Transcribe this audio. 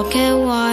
Look at what